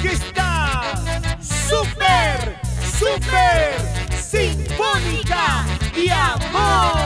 aquí está. Super, super sinfónica de amor.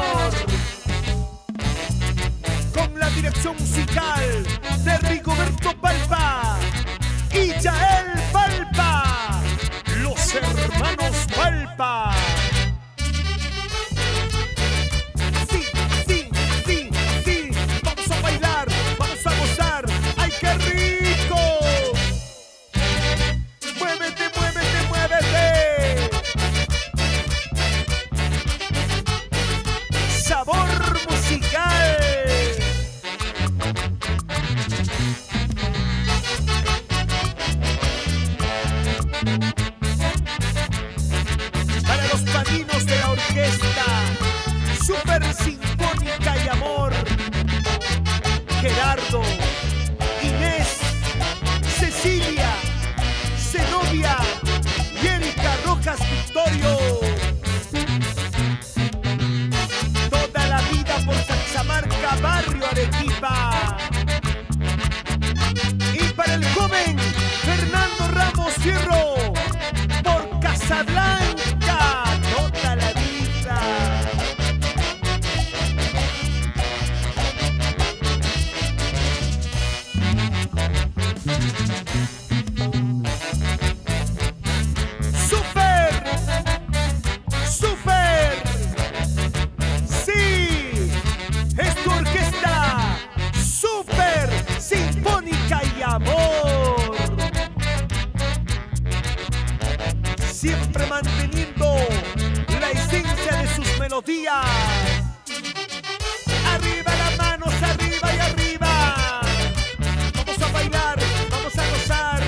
Siempre manteniendo la esencia de sus melodías. Arriba las manos, arriba y arriba. Vamos a bailar, vamos a gozar.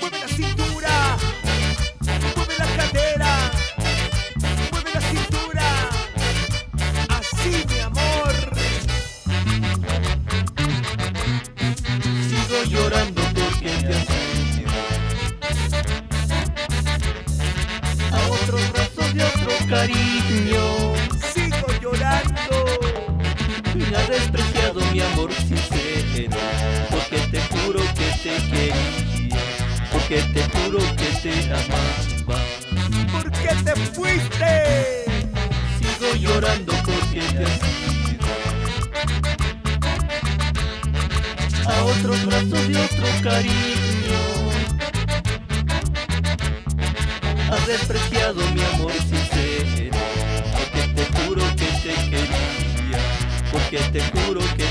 Mueve la cintura, mueve la cadera, mueve la cintura. Así, mi amor. Sigo llorando cariño. Sigo llorando. Y ha despreciado mi amor sincero. Porque te juro que te quería. Porque te juro que te amaba. ¿Por qué te fuiste? Sigo llorando porque te has ido. A otros brazos de otro cariño. Has despreciado mi amor sincero Porque te juro que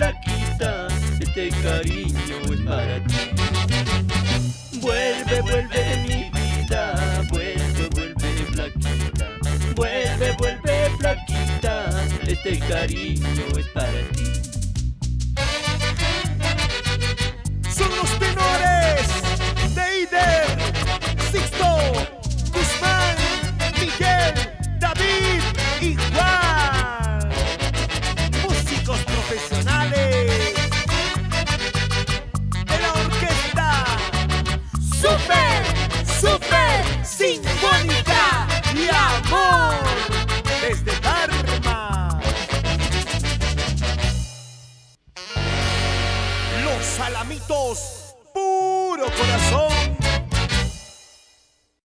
flaquita, este cariño es para ti. Vuelve, vuelve mi vida, vuelve, vuelve flaquita, vuelve, vuelve flaquita, este cariño es para ti. Los salamitos, puro corazón.